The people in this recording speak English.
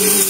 you.